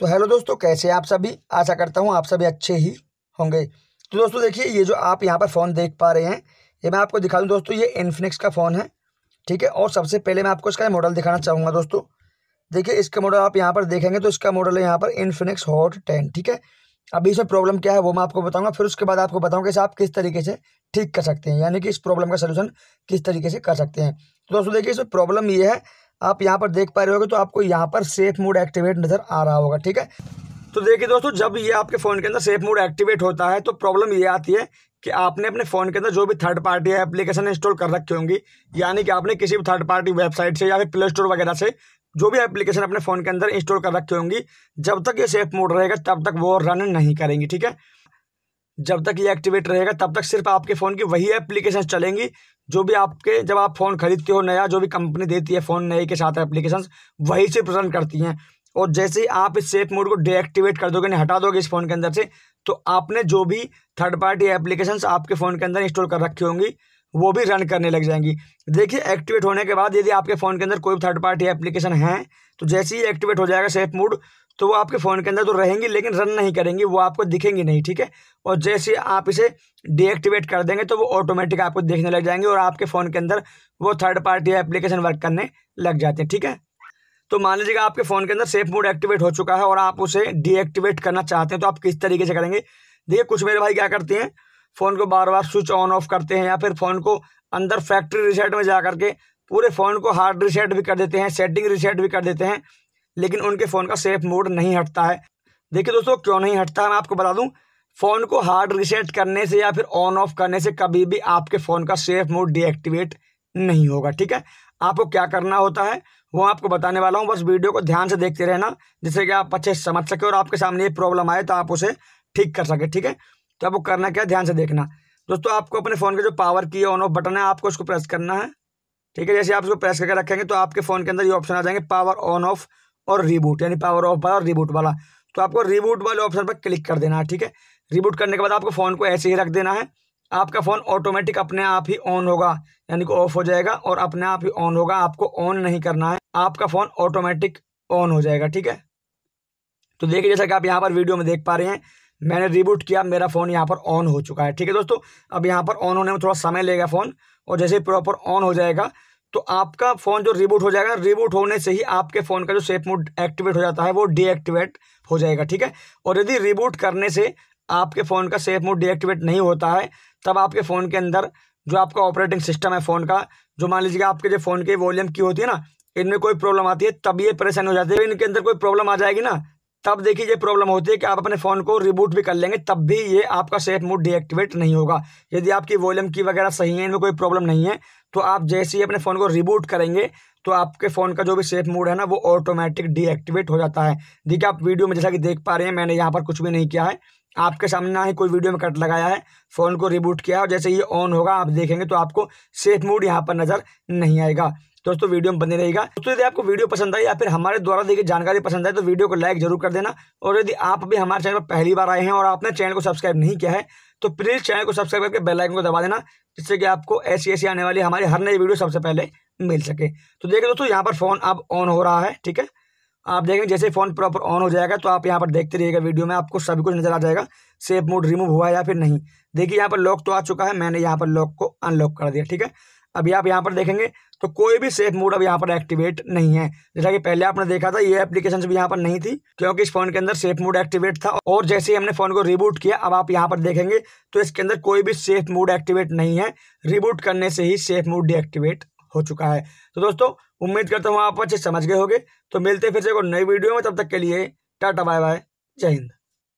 So hello दोस्तों, कैसे हैं आप सभी? आशा करता हूँ आप सभी अच्छे ही होंगे। तो दोस्तों देखिए, ये जो आप यहाँ पर फ़ोन देख पा रहे हैं, ये मैं आपको दिखा दूँ दोस्तों, ये इन्फिनिक्स का फ़ोन है, ठीक है? और सबसे पहले मैं आपको इसका मॉडल दिखाना चाहूँगा दोस्तों। देखिए, इसका मॉडल आप यहाँ पर देखेंगे तो इसका मॉडल है यहाँ पर इन्फिनिक्स हॉट टेन ठीक है? अभी इसमें प्रॉब्लम क्या है वो मैं आपको बताऊँगा, फिर उसके बाद आपको बताऊँगा कि आप किस तरीके से ठीक कर सकते हैं, यानी कि इस प्रॉब्लम का सोल्यूशन किस तरीके से कर सकते हैं। तो दोस्तों देखिए इसमें प्रॉब्लम ये है आप यहाँ पर देख पा रहे होगे तो आपको यहाँ पर सेफ़ मोड एक्टिवेट नज़र आ रहा होगा, ठीक है? तो देखिए दोस्तों, जब ये आपके फ़ोन के अंदर सेफ़ मोड एक्टिवेट होता है तो प्रॉब्लम ये आती है कि आपने अपने फ़ोन के अंदर जो भी थर्ड पार्टी एप्लीकेशन इंस्टॉल कर रखी होंगी, यानी कि आपने किसी भी थर्ड पार्टी वेबसाइट से या फिर प्ले स्टोर वगैरह से जो भी एप्लीकेशन अपने फ़ोन के अंदर इंस्टॉल कर रखी होंगी, जब तक ये सेफ़ मोड रहेगा, तब तक वो रन नहीं करेंगी, ठीक है? जब तक ये एक्टिवेट रहेगा, तब तक सिर्फ़ आपके फ़ोन की वही एप्लीकेशन चलेंगी। जो भी आपके, जब आप फ़ोन खरीदते हो, नया जो भी कंपनी देती है फ़ोन नए के साथ एप्लीकेशन वही से रन करती हैं। और जैसे ही आप इस सेफ़ मोड को डीएक्टिवेट कर दोगे हटा दोगे इस फ़ोन के अंदर से तो आपने जो भी थर्ड पार्टी एप्लीकेशन आपके फ़ोन के अंदर इंस्टॉल कर रखी होंगी वो भी रन करने लग जाएँगी। देखिए एक्टिवेट होने के बाद यदि आपके फ़ोन के अंदर कोई थर्ड पार्टी एप्लीकेशन है तो जैसे ही एक्टिवेट हो जाएगा सेफ़ मोड तो वो आपके फ़ोन के अंदर तो रहेंगी, लेकिन रन नहीं करेंगी, वो आपको दिखेंगी नहीं, ठीक है? और जैसे आप इसे डीएक्टिवेट कर देंगे तो वो ऑटोमेटिक आपको देखने लग जाएँगे और आपके फ़ोन के अंदर वो थर्ड पार्टी एप्लीकेशन वर्क करने लग जाते हैं, ठीक है? तो मान लीजिएगा आपके फ़ोन के अंदर सेफ़ मोड एक्टिवेट हो चुका है और आप उसे डीएक्टिवेट करना चाहते हैं तो आप किस तरीके से करेंगे? देखिए, कुछ मेरे भाई क्या करते हैं फ़ोन को बार बार स्विच ऑन, ऑफ़ करते हैं या फिर फ़ोन को अंदर फैक्ट्री रिसेट में जा करके पूरे फ़ोन को हार्ड रिसेट भी कर देते हैं, सेटिंग रिसेट भी कर देते हैं, लेकिन उनके फ़ोन का सेफ़ मोड नहीं हटता है। देखिए दोस्तों, क्यों नहीं हटता है मैं आपको बता दूँ, फ़ोन को हार्ड रिसेट करने से या फिर ऑन, ऑफ़ करने से कभी भी आपके फ़ोन का सेफ़ मोड डीएक्टिवेट नहीं होगा, ठीक है? आपको क्या करना होता है, वो आपको बताने वाला हूँ, बस वीडियो को ध्यान से देखते रहना, जिससे कि आप अच्छे समझ सके और आपके सामने ये प्रॉब्लम आए तो आप उसे ठीक कर सके, ठीक है? तो आपको करना क्या? ध्यान से देखना। दोस्तों, आपको अपने फ़ोन के जो पावर की ऑन ऑफ़ बटन है, आपको उसको प्रेस करना है। ठीक है, जैसे आप उसको प्रेस करके रखेंगे तो आपके फ़ोन के अंदर ये ऑप्शन आ जाएँगे पावर ऑन ऑफ़ और रिबूट यानी पावर ऑफ़ वाला और रिबूट वाला। तो आपको रिबूट वाले ऑप्शन पर क्लिक कर देना है, ठीक है? रिबूट करने के बाद आपको फ़ोन को ऐसे ही रख देना है। आपका फ़ोन ऑटोमेटिक अपने आप ही ऑन होगा, यानी कि ऑफ़ हो जाएगा और अपने आप ही ऑन होगा। आपको ऑन नहीं करना है, आपका फ़ोन ऑटोमेटिक ऑन हो जाएगा, ठीक है? तो देखिए, जैसा कि आप यहाँ पर वीडियो में देख पा रहे हैं मैंने रिबूट किया, मेरा फ़ोन यहाँ पर ऑन हो चुका है। ठीक है दोस्तों, अब यहाँ पर ऑन होने में थोड़ा समय लेगा फ़ोन और जैसे ही प्रॉपर ऑन हो जाएगा तो आपका फ़ोन जो रिबूट हो जाएगा रिबूट होने से ही आपके फ़ोन का जो सेफ़ मोड एक्टिवेट हो जाता है, वो डीएक्टिवेट हो जाएगा, ठीक है? और यदि रिबूट करने से आपके फ़ोन का सेफ़ मोड डीएक्टिवेट नहीं होता है, तब आपके फ़ोन के अंदर जो आपका ऑपरेटिंग सिस्टम है फ़ोन का, जो मान लीजिए आपके जो फ़ोन की वॉल्यूम की होती है ना, इनमें कोई प्रॉब्लम आती है, तब ये परेशानी हो जाती है। इनके अंदर कोई प्रॉब्लम आ जाएगी ना तब देखिए ये प्रॉब्लम होती है कि आप अपने फ़ोन को रिबूट भी कर लेंगे, तब भी ये आपका सेफ़ मोड डीएक्टिवेट नहीं होगा। यदि आपकी वॉल्यूम की वगैरह सही है, इनमें कोई प्रॉब्लम नहीं है तो आप जैसे ही अपने फ़ोन को रिबूट करेंगे तो आपके फ़ोन का जो भी सेफ़ मोड है ना, वो ऑटोमेटिक डीएक्टिवेट हो जाता है। देखिए आप वीडियो में जैसा कि देख पा रहे हैं, मैंने यहाँ पर कुछ भी नहीं किया है। आपके सामने ना ही कोई वीडियो में कट लगाया है, फ़ोन को रिबूट किया है और जैसे ये ऑन होगा, आप देखेंगे तो आपको सेफ़ मोड यहाँ पर नज़र नहीं आएगा। दोस्तों, वीडियो में बने रहेगा दोस्तों, यदि आपको वीडियो पसंद आई या फिर हमारे द्वारा देखिए जानकारी पसंद आए तो वीडियो को लाइक ज़रूर कर देना। और यदि आप भी हमारे चैनल पर पहली बार आए हैं और आपने चैनल को सब्सक्राइब नहीं किया है तो प्लीज़ चैनल को सब्सक्राइब करके बेल आइकन को दबा देना, जिससे कि आपको ऐसी ऐसी आने वाली हमारी हर नई वीडियो सबसे पहले मिल सके। तो देखिए दोस्तों, यहाँ पर फ़ोन अब ऑन हो रहा है, ठीक है? आप देखेंगे जैसे फ़ोन प्रॉपर ऑन हो जाएगा तो आप यहाँ पर देखते रहिएगा वीडियो में, आपको सभी कुछ नज़र आ जाएगा, सेफ़ मोड रिमूव हुआ है या फिर नहीं। देखिए, यहाँ पर लॉक तो आ चुका है, मैंने यहाँ पर लॉक को अनलॉक कर दिया, ठीक है? अभी आप यहाँ पर देखेंगे तो कोई भी सेफ़ मोड अब यहाँ पर एक्टिवेट नहीं है। जैसा कि पहले आपने देखा था, ये एप्लीकेशन भी यहाँ पर नहीं थी, क्योंकि इस फ़ोन के अंदर सेफ़ मोड एक्टिवेट था, और जैसे ही हमने फ़ोन को रिबूट किया, अब आप यहाँ पर देखेंगे तो इसके अंदर कोई भी सेफ़ मोड एक्टिवेट नहीं है। रिबूट करने से ही सेफ़ मोड डीएक्टिवेट हो चुका है। तो दोस्तों, उम्मीद करता हूँ आप अच्छे समझ गए होंगे। तो मिलते फिर से नई वीडियो में। तब तक के लिए टाटा बाय बाय जय हिंद।